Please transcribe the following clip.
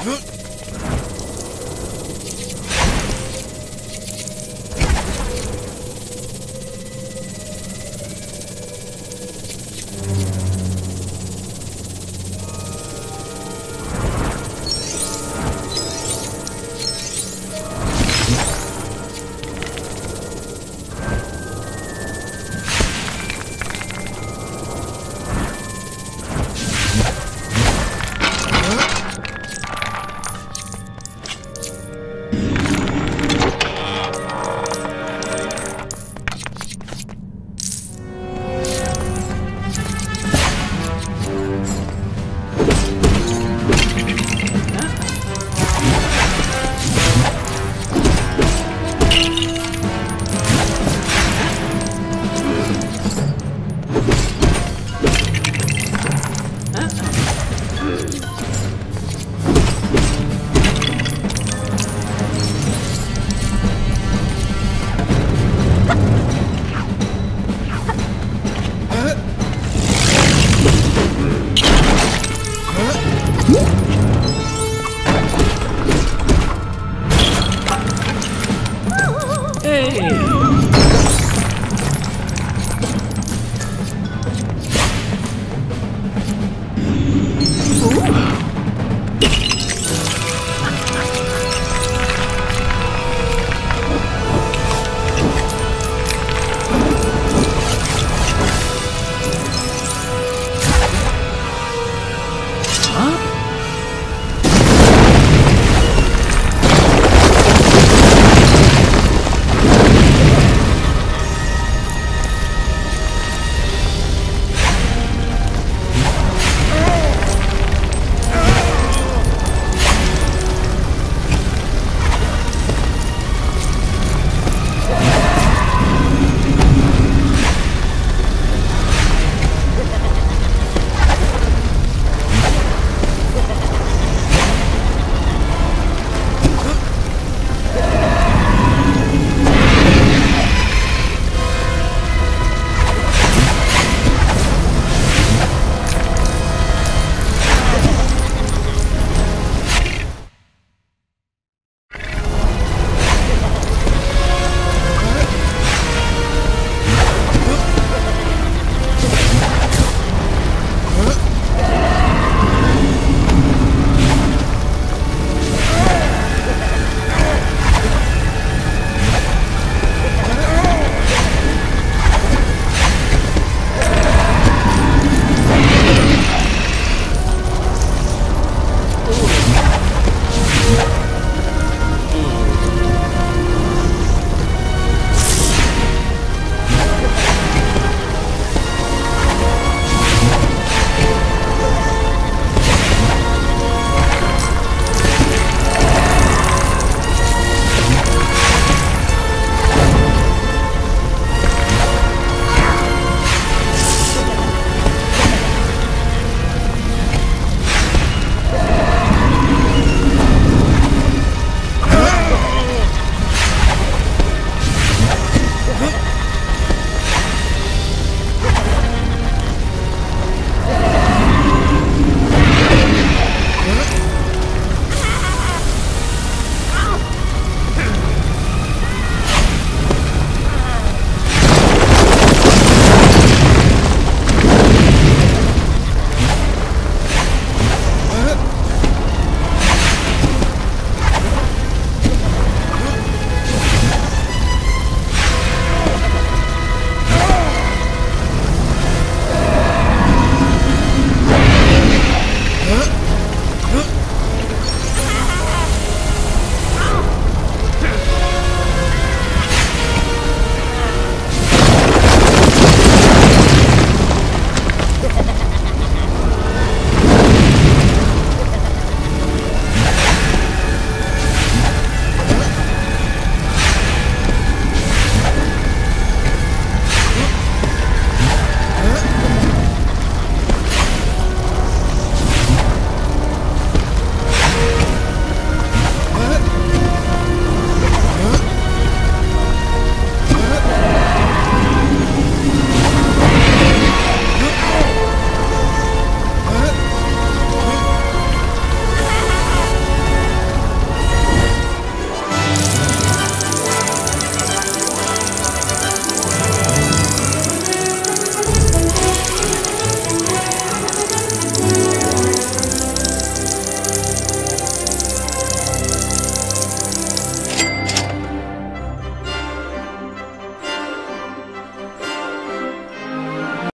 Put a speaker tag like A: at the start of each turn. A: Huh? どうぞ。